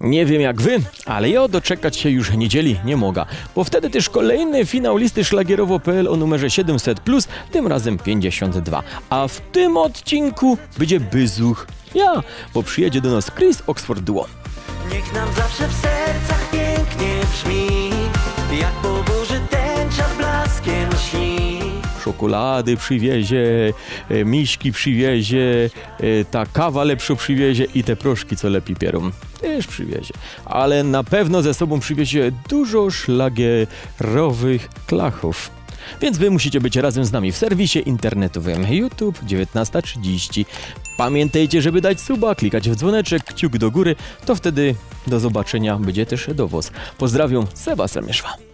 Nie wiem jak wy, ale ja doczekać się już niedzieli nie mogę, bo wtedy też kolejny finał listy szlagierowo.pl o numerze 700+, tym razem 52. A w tym odcinku będzie Byzuch. Ja, bo przyjedzie do nas Chris Oxford Duo. Niech nam zawsze w śni Czekolady przywiezie, e, miśki przywiezie, e, ta kawa lepszo przywiezie i te proszki, co lepiej pierą, też przywiezie. Ale na pewno ze sobą przywiezie dużo szlagierowych klachów. Więc wy musicie być razem z nami w serwisie internetowym YouTube 19.30. Pamiętajcie, żeby dać suba, klikać w dzwoneczek, kciuk do góry, to wtedy do zobaczenia będzie też dowoz. Pozdrawiam, Sebastian Mieszwa.